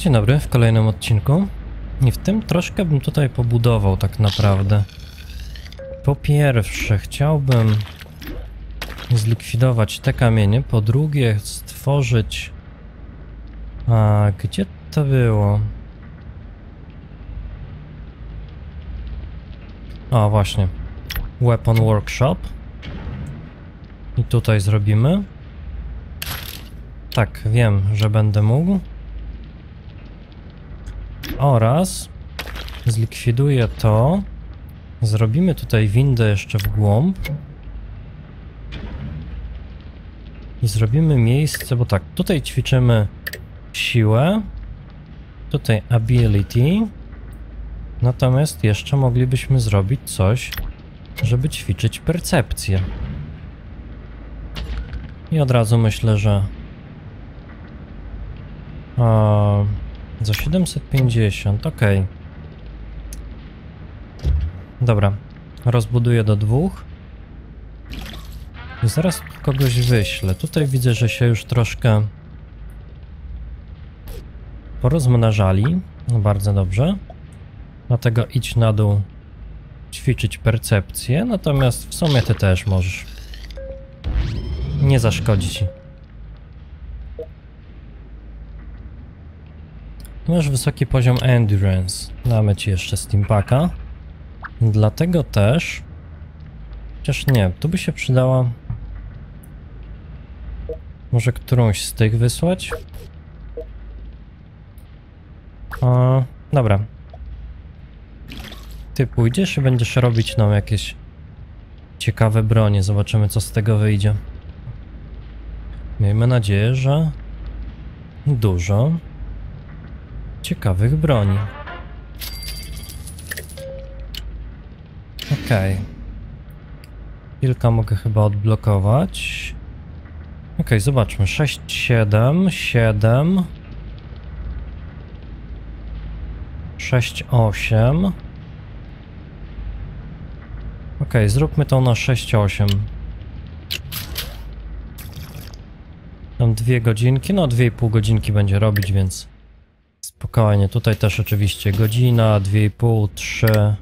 Dzień dobry, w kolejnym odcinku. I w tym troszkę bym tutaj pobudował tak naprawdę. Po pierwsze, chciałbym zlikwidować te kamienie. Po drugie, stworzyć... A, gdzie to było? A, właśnie. Weapon Workshop. I tutaj zrobimy. Tak, wiem, że będę mógł. Oraz zlikwiduję to. Zrobimy tutaj windę jeszcze w głąb. I zrobimy miejsce, bo tak, tutaj ćwiczymy siłę. Tutaj ability. Natomiast jeszcze moglibyśmy zrobić coś, żeby ćwiczyć percepcję. I od razu myślę, że za 750, ok. Dobra, rozbuduję do dwóch. I zaraz kogoś wyślę. Tutaj widzę, że się już troszkę porozmnażali. No bardzo dobrze. Dlatego idź na dół ćwiczyć percepcję, natomiast w sumie ty też możesz. Nie zaszkodzi ci. Masz wysoki poziom endurance. Damy ci jeszcze steampaka. Dlatego też... Chociaż nie, tu by się przydała... Może którąś z tych wysłać? A, dobra. Ty pójdziesz i będziesz robić nam jakieś ciekawe bronie. Zobaczymy, co z tego wyjdzie. Miejmy nadzieję, że dużo ciekawych broni. Okej. Okay. Kilka mogę chyba odblokować. Okej, okay, zobaczmy. 6, 7, 7. 6, 8. Okej, okay, zróbmy to na 6, 8. Tam dwie godzinki, no dwie i pół godzinki będzie robić, więc spokojnie. Tutaj też oczywiście godzina, dwie i pół, trzy,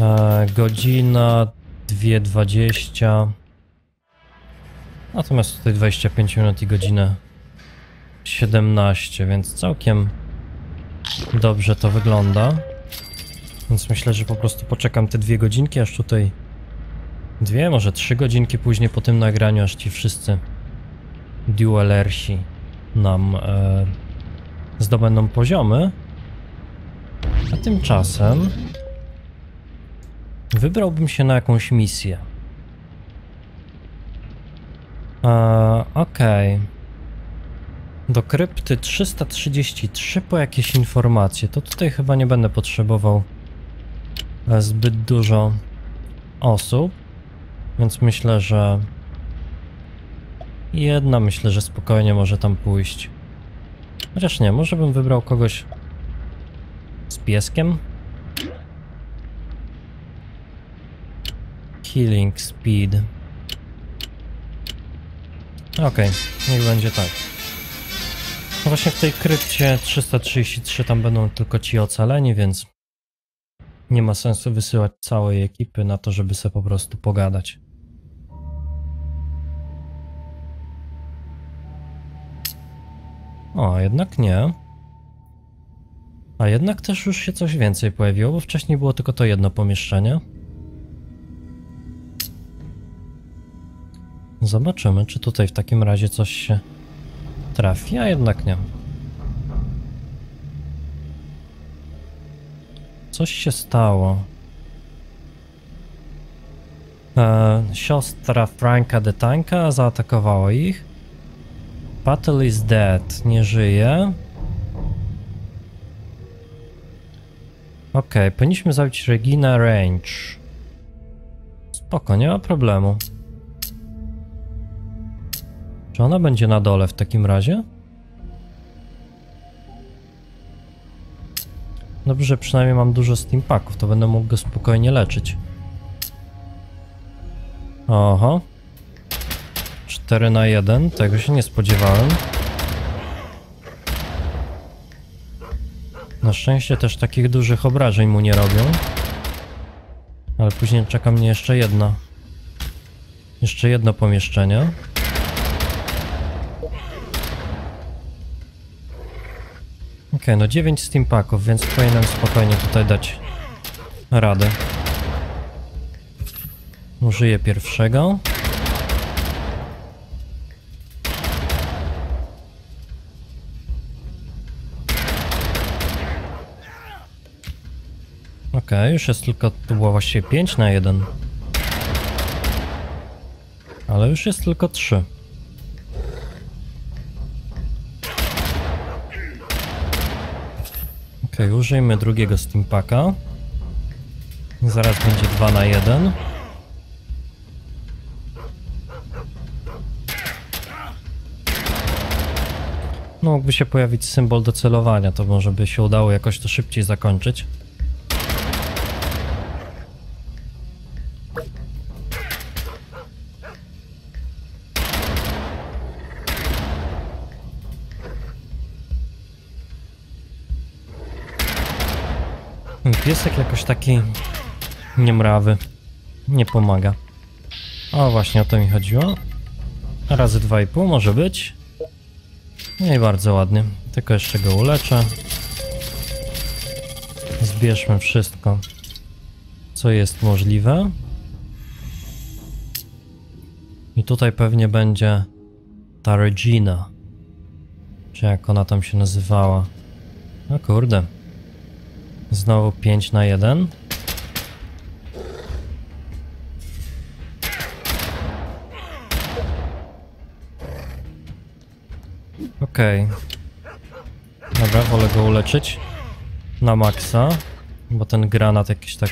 e, godzina, dwie dwadzieścia. Natomiast tutaj 25 minut i godzinę 17, więc całkiem dobrze to wygląda. Więc myślę, że po prostu poczekam te dwie godzinki, aż tutaj dwie, może trzy godzinki później po tym nagraniu, aż ci wszyscy duelersi nam e, zdobędą poziomy. A tymczasem wybrałbym się na jakąś misję. E, Okej. Okay. Do krypty 333 po jakieś informacje. To tutaj chyba nie będę potrzebował e, zbyt dużo osób, więc myślę, że Jedna myślę, że spokojnie może tam pójść. Chociaż nie, może bym wybrał kogoś z pieskiem? Healing speed. Okej, okay, niech będzie tak. Właśnie w tej krypcie 333 tam będą tylko ci ocaleni, więc nie ma sensu wysyłać całej ekipy na to, żeby sobie po prostu pogadać. O, jednak nie. A jednak też już się coś więcej pojawiło, bo wcześniej było tylko to jedno pomieszczenie. Zobaczymy, czy tutaj w takim razie coś się trafi, a jednak nie. Coś się stało. E, siostra Franka de Tanka zaatakowała ich. Battle is dead. Nie żyje. Ok, powinniśmy zabić Regina Range. Spoko, nie ma problemu. Czy ona będzie na dole w takim razie? Dobrze, przynajmniej mam dużo steampaków, to będę mógł go spokojnie leczyć. Oho. 4 na 1, tego się nie spodziewałem. Na szczęście też takich dużych obrażeń mu nie robią. Ale później czeka mnie jeszcze jedna. Jeszcze jedno pomieszczenie. Okej, no 9 steampaków, więc powinienem spokojnie tutaj dać radę. Użyję pierwszego. Okej, już jest tylko, to było właściwie 5 na 1. Ale już jest tylko 3. Okej, użyjmy drugiego steampaka. Zaraz będzie 2 na 1. No, mógłby się pojawić symbol do celowania, to może by się udało jakoś to szybciej zakończyć. Piesek jakoś taki niemrawy. Nie pomaga. O, właśnie o to mi chodziło. Razy 2,5 może być. No i bardzo ładnie. Tylko jeszcze go uleczę. Zbierzmy wszystko, co jest możliwe. I tutaj pewnie będzie ta Regina. Czy jak ona tam się nazywała. No kurde. Znowu 5 na 1. Okej. Okay. Dobra, wolę go uleczyć. Na maksa. Bo ten granat jakiś tak...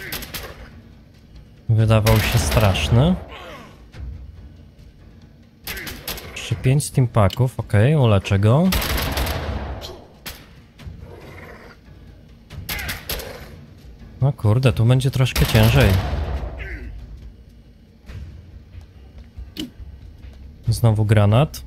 Wydawał się straszny. Jeszcze 5 steampaków, okej, okay, uleczę go. No kurde, tu będzie troszkę ciężej. Znowu granat.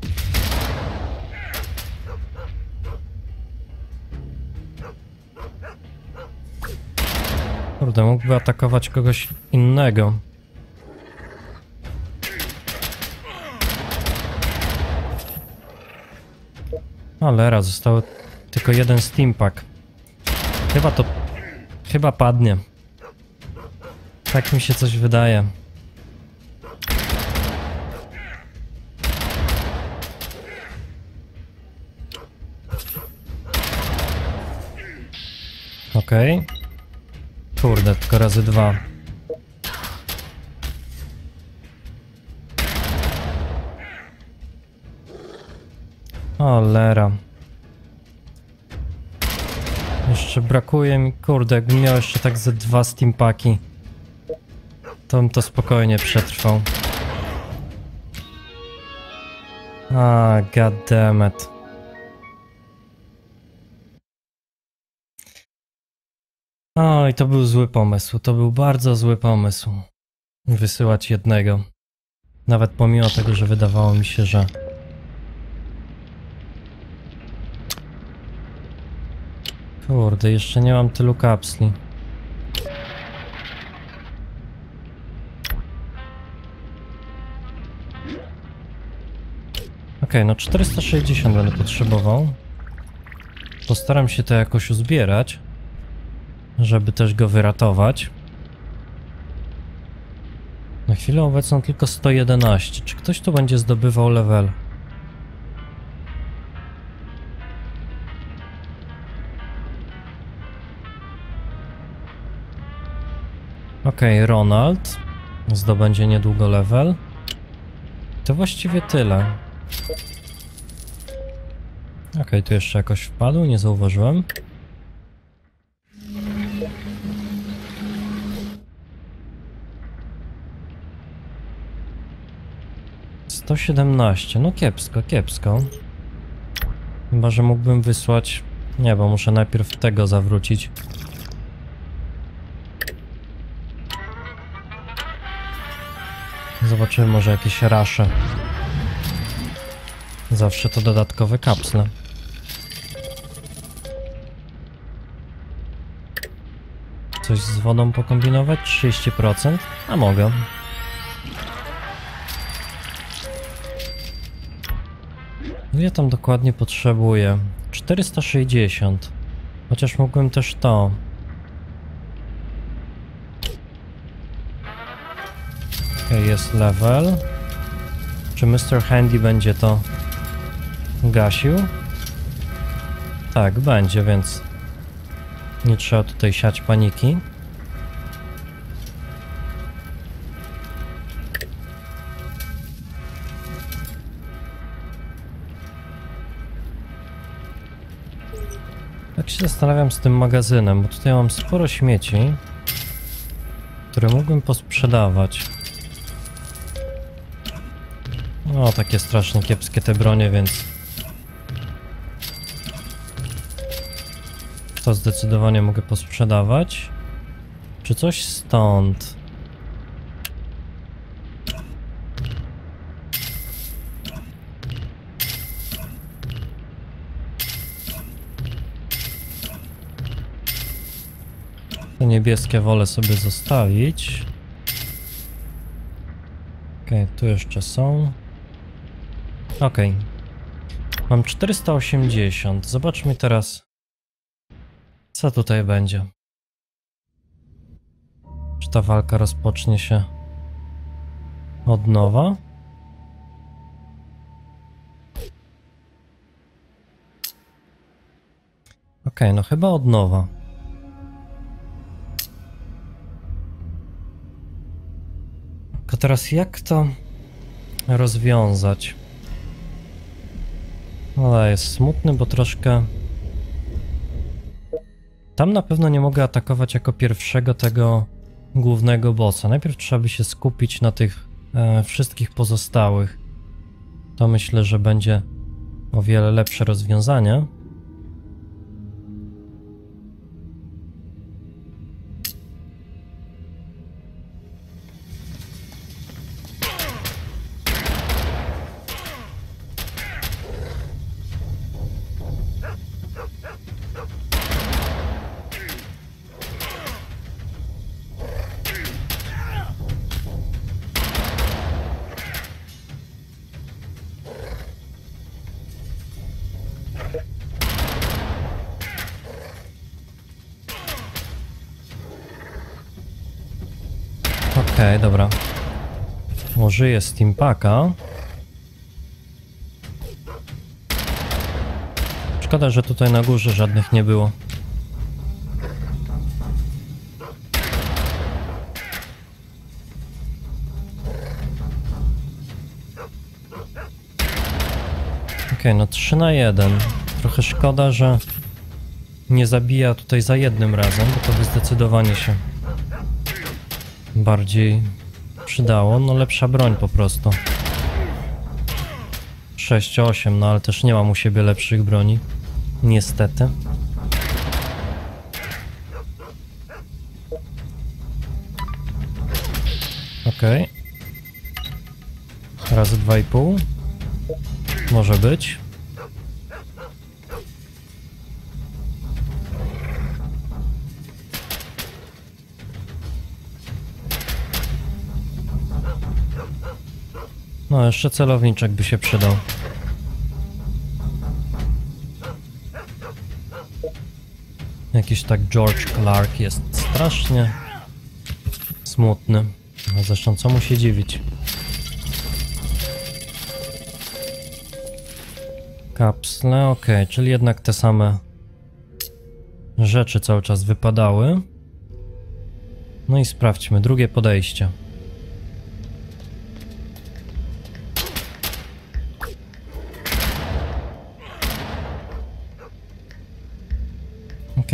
Kurde, mógłby atakować kogoś innego. Ale raz, zostało tylko jeden steampack. Chyba to Chyba padnie. Tak mi się coś wydaje. Okej. Okay. Kurde, tylko razy dwa. O. Jeszcze brakuje mi, kurde, jakbym miał jeszcze tak ze dwa steampaki, to bym to spokojnie przetrwał. A, goddammit. Oj, to był zły pomysł, to był bardzo zły pomysł. Wysyłać jednego. Nawet pomimo tego, że wydawało mi się, że Kurde, jeszcze nie mam tylu kapsli. Ok, no 460 będę potrzebował. Postaram się to jakoś uzbierać, żeby też go wyratować. Na chwilę obecną tylko 111. Czy ktoś tu będzie zdobywał level? Okej, okay, Ronald zdobędzie niedługo level. To właściwie tyle. Okej, okay, tu jeszcze jakoś wpadł, nie zauważyłem. Sto siedemnaście, no kiepsko, kiepsko. Chyba, że mógłbym wysłać... Nie, bo muszę najpierw tego zawrócić. Zobaczymy może jakieś rasze. Zawsze to dodatkowe kapsle. Coś z wodą pokombinować? 30%? A mogę. Ile tam dokładnie potrzebuję? 460. Chociaż mógłbym też to. Jest level. Czy Mr. Handy będzie to gasił? Tak, będzie, więc nie trzeba tutaj siać paniki. Tak się zastanawiam z tym magazynem, bo tutaj mam sporo śmieci, które mógłbym posprzedawać. No, takie strasznie kiepskie te bronie, więc to zdecydowanie mogę posprzedawać. Czy coś stąd? Te niebieskie wolę sobie zostawić. Okej, tu jeszcze są. Okej. Mam 480. Zobaczmy teraz, co tutaj będzie. Czy ta walka rozpocznie się od nowa? Okej, no chyba od nowa. Tylko teraz jak to rozwiązać? Ale jest smutny, bo troszkę... Tam na pewno nie mogę atakować jako pierwszego tego głównego bossa. Najpierw trzeba by się skupić na tych e, wszystkich pozostałych. To myślę, że będzie o wiele lepsze rozwiązanie. Okej, dobra. Użyję Steampaka. Szkoda, że tutaj na górze żadnych nie było. Okej, no 3 na 1. Trochę szkoda, że nie zabija tutaj za jednym razem, bo to by zdecydowanie się bardziej przydało. No lepsza broń po prostu. 6-8, no ale też nie mam u siebie lepszych broni. Niestety. Okej. Okay. Razy 2,5. Może być. No, jeszcze celowniczek by się przydał. Jakiś tak George Clark jest strasznie smutny. A zresztą co mu się dziwić? Kapsle, ok, czyli jednak te same rzeczy cały czas wypadały. No i sprawdźmy drugie podejście.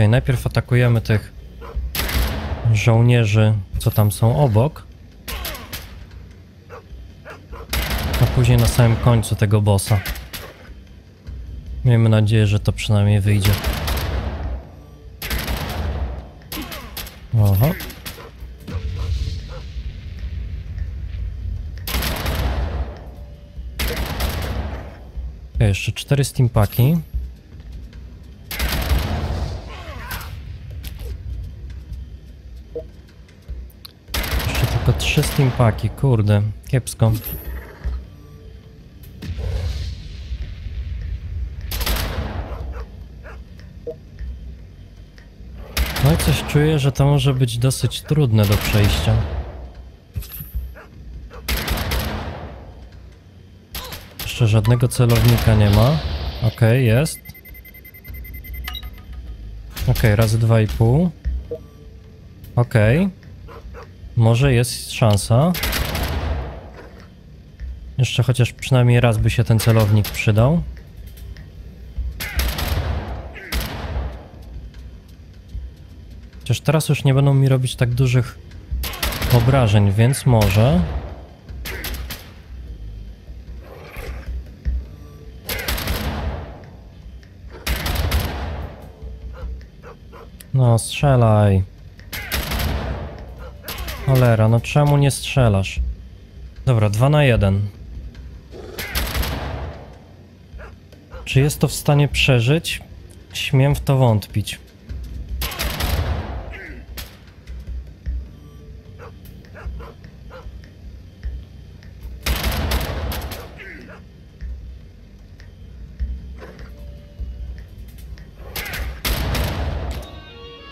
Najpierw atakujemy tych żołnierzy, co tam są obok. A później na samym końcu tego bossa. Miejmy nadzieję, że to przynajmniej wyjdzie. Oho. Okay, jeszcze cztery steampaki. Tylko trzy steampaki, kurde, kiepsko. No i coś czuję, że to może być dosyć trudne do przejścia. Jeszcze żadnego celownika nie ma. Okej, jest. Okej, razy dwa i pół. Okej. Może jest szansa. Jeszcze chociaż przynajmniej raz by się ten celownik przydał. Chociaż teraz już nie będą mi robić tak dużych obrażeń, więc może. No, strzelaj. Cholera, no czemu nie strzelasz? Dobra, 2 na 1. Czy jest to w stanie przeżyć? Śmiem w to wątpić.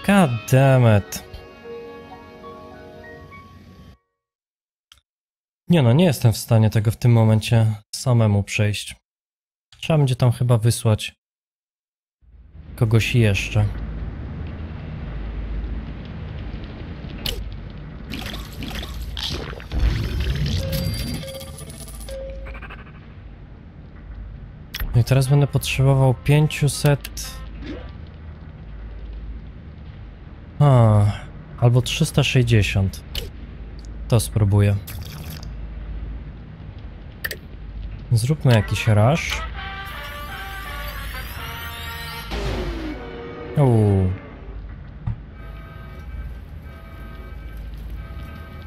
God damn it. Nie no, nie jestem w stanie tego w tym momencie samemu przejść. Trzeba będzie tam chyba wysłać kogoś jeszcze. No i teraz będę potrzebował 500 A, albo 360. To spróbuję. Zróbmy jakiś rush. Uuu.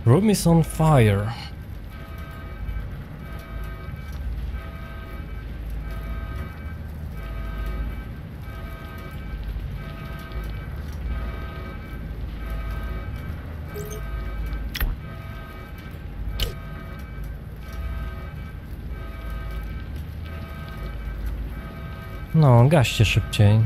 Room is on fire. No, gaście szybciej.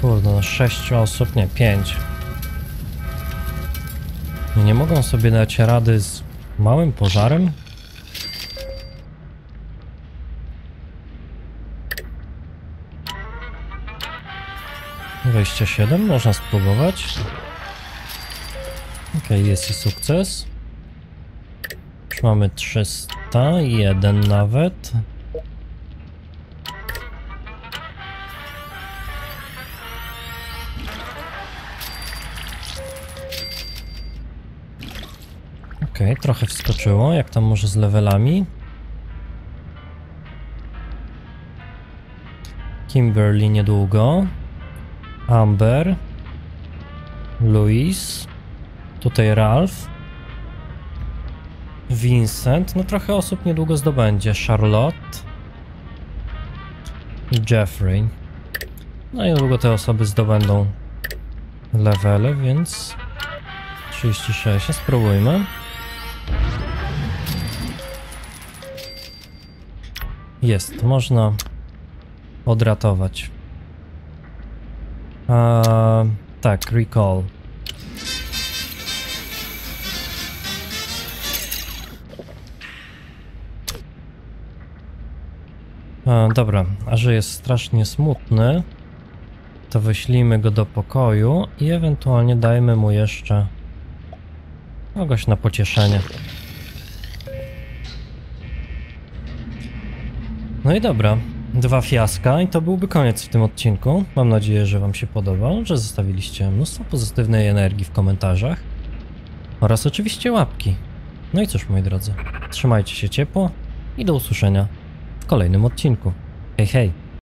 Kurde, no osób, nie pięć? Nie mogą sobie dać rady z małym pożarem? Wejście 7, można spróbować. Ok, jest i sukces. Już mamy 300, jeden nawet. Okej, okay, trochę wskoczyło. Jak tam może z levelami? Kimberly niedługo. Amber. Louis. Tutaj Ralph. Vincent. No trochę osób niedługo zdobędzie. Charlotte. I Jeffrey. No i niedługo te osoby zdobędą levele, więc 36. Spróbujmy. Jest, można odratować. Tak, recall. Dobra, a że jest strasznie smutny, to wyślijmy go do pokoju i ewentualnie dajmy mu jeszcze kogoś na pocieszenie. No i dobra, dwa fiaska i to byłby koniec w tym odcinku. Mam nadzieję, że Wam się podobał, że zostawiliście mnóstwo pozytywnej energii w komentarzach oraz oczywiście łapki. No i cóż, moi drodzy, trzymajcie się ciepło i do usłyszenia w kolejnym odcinku. Hej, hej!